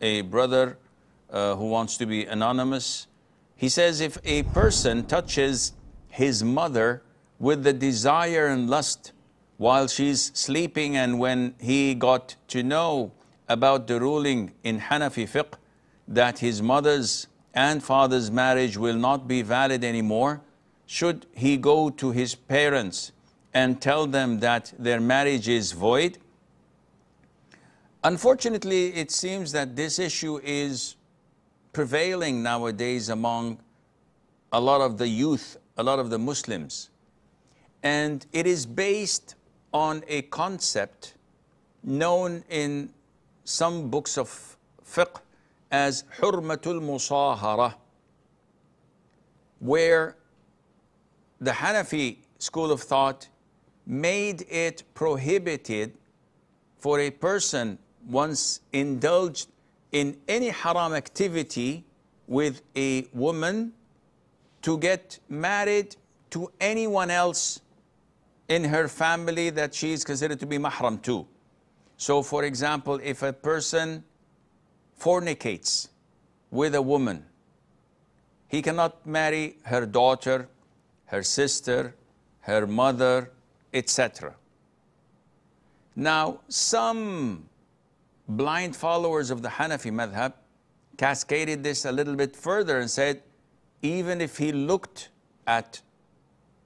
a brother uh, who wants to be anonymous. He says if a person touches his mother with the desire and lust while she's sleeping, and when he got to know about the ruling in Hanafi fiqh that his mother's and father's marriage will not be valid anymore, should he go to his parents and tell them that their marriage is void? Unfortunately, it seems that this issue is prevailing nowadays among a lot of the youth, a lot of the Muslims. And it is based on a concept known in some books of fiqh as Hurmatul Musahara, where the Hanafi school of thought made it prohibited for a person once indulged in any haram activity with a woman to get married to anyone else in her family that she is considered to be mahram to. So, for example, if a person fornicates with a woman, he cannot marry her daughter, her sister, her mother, etc. Now, some blind followers of the Hanafi madhab cascaded this a little bit further and said, even if he looked at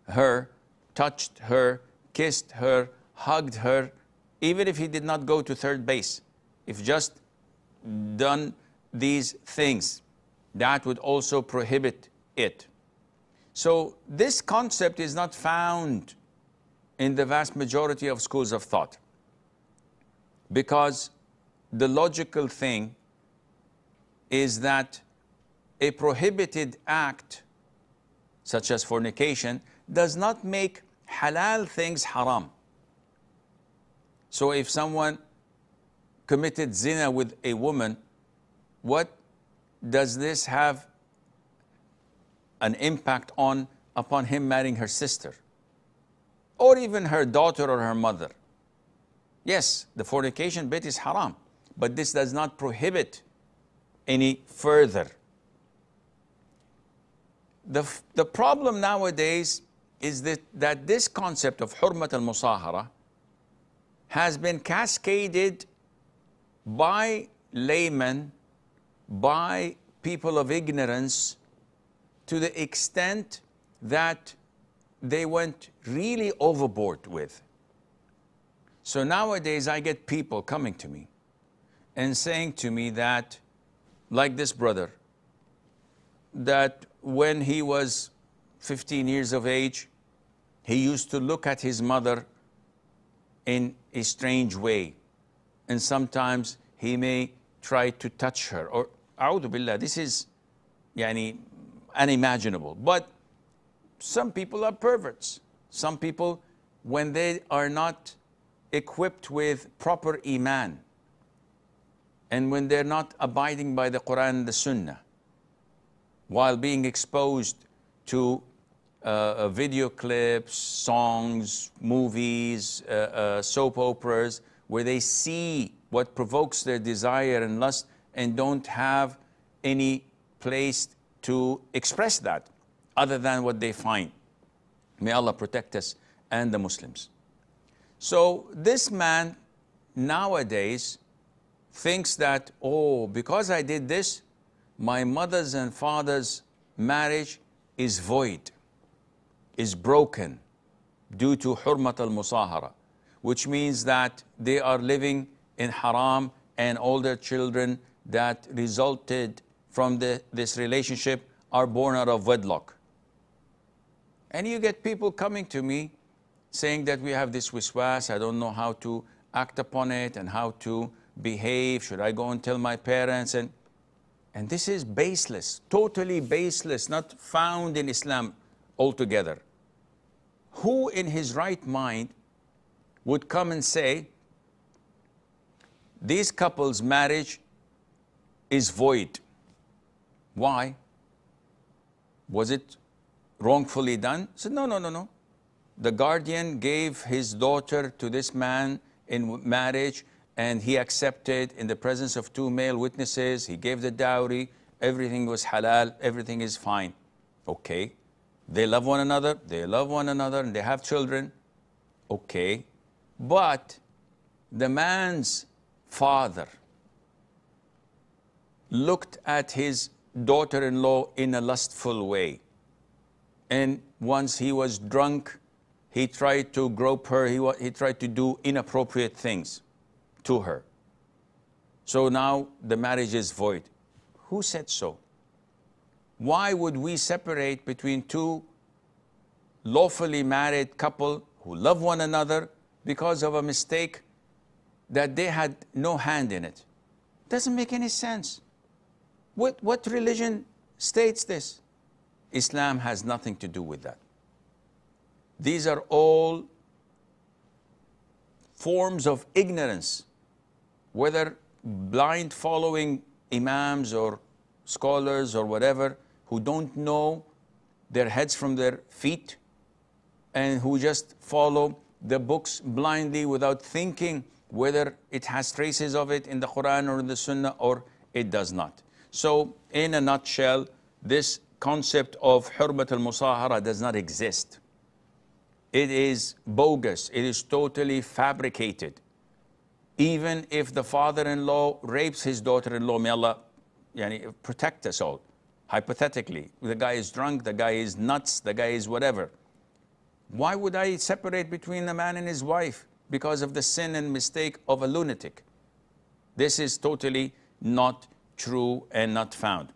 her, touched her, kissed her, hugged her, even if he did not go to third base, if just done these things, that would also prohibit it. So this concept is not found in the vast majority of schools of thought because the logical thing is that a prohibited act, such as fornication, does not make halal things haram. So if someone committed zina with a woman, what does this have an impact on upon him marrying her sister? Or even her daughter or her mother? Yes, the fornication bit is haram, but this does not prohibit any further. The, the problem nowadays is that, that this concept of hurmat al musahara has been cascaded by laymen, by people of ignorance, to the extent that they went really overboard with. So nowadays, I get people coming to me and saying to me that, like this brother, that when he was 15 years of age, he used to look at his mother in a strange way. And sometimes he may try to touch her. Or, A'udhu Billah, this is yani, unimaginable. But some people are perverts. Some people, when they are not equipped with proper iman, and when they're not abiding by the Quran and the Sunnah, while being exposed to uh, uh, video clips, songs, movies, uh, uh, soap operas, where they see what provokes their desire and lust and don't have any place to express that other than what they find. May Allah protect us and the Muslims. So this man nowadays thinks that, oh, because I did this, my mother's and father's marriage is void, is broken due to hurmat al-musahara, which means that they are living in haram and all their children that resulted from the, this relationship are born out of wedlock. And you get people coming to me saying that we have this wiswas, I don't know how to act upon it and how to behave. Should I go and tell my parents? And, and this is baseless, totally baseless, not found in Islam altogether. Who in his right mind would come and say, these couples' marriage is void? Why? Was it wrongfully done? He said, no, no, no, no. The guardian gave his daughter to this man in marriage and he accepted in the presence of two male witnesses. He gave the dowry. Everything was halal. Everything is fine. Okay. They love one another. They love one another and they have children. Okay. But the man's father looked at his daughter in law in a lustful way. And once he was drunk, he tried to grope her, he, he tried to do inappropriate things to her. So now the marriage is void. Who said so? Why would we separate between two lawfully married couple who love one another because of a mistake that they had no hand in it? Doesn't make any sense. What, what religion states this? Islam has nothing to do with that. These are all forms of ignorance, whether blind following imams or scholars or whatever who don't know their heads from their feet and who just follow the books blindly without thinking whether it has traces of it in the Quran or in the Sunnah or it does not. So, in a nutshell, this concept of hurmat al-musahara does not exist. It is bogus. It is totally fabricated. Even if the father-in-law rapes his daughter-in-law, may Allah yani, protect us all. Hypothetically, the guy is drunk, the guy is nuts, the guy is whatever. Why would I separate between a man and his wife? Because of the sin and mistake of a lunatic. This is totally not true and not found.